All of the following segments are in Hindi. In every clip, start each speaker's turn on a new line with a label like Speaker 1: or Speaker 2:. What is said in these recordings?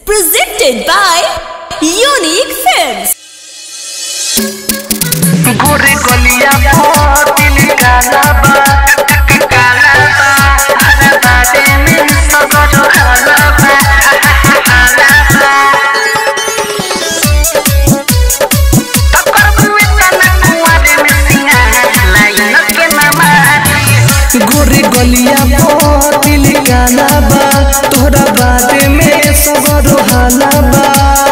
Speaker 1: presented by Unique Films.
Speaker 2: गोरे गलिया पर दिल काला बा दिल काला बा हर बाटे में सब जो काला बा काला बा तकर तो बुए तना कुआरे में सिंहा लाइन के नमारी
Speaker 3: गोरे गलिया पर दिल काला बा तोरा बाटे में सबर हाला बा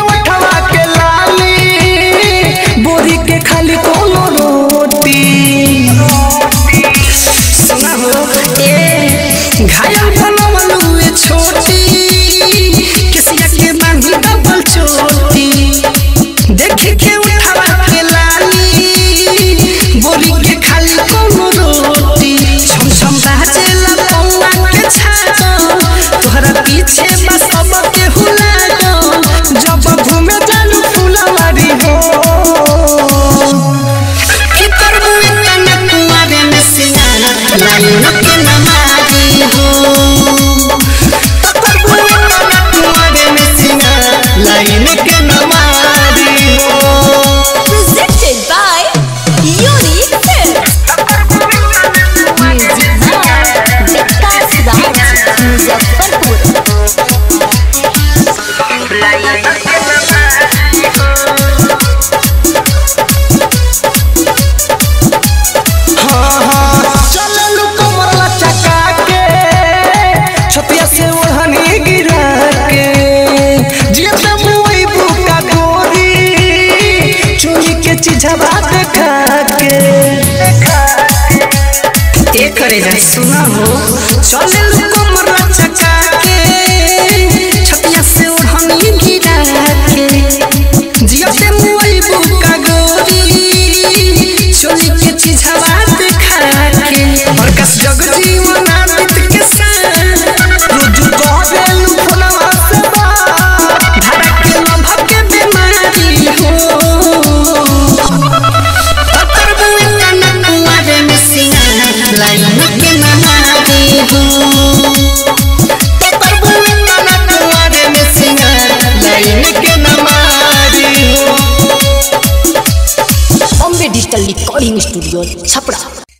Speaker 3: इनके नमारी प्रेजेंटेड बाय यूनिक मुजफ्फरपुर खाके सुना हो चल कमरा चक
Speaker 1: ऑडियो स्टूडियो छपरा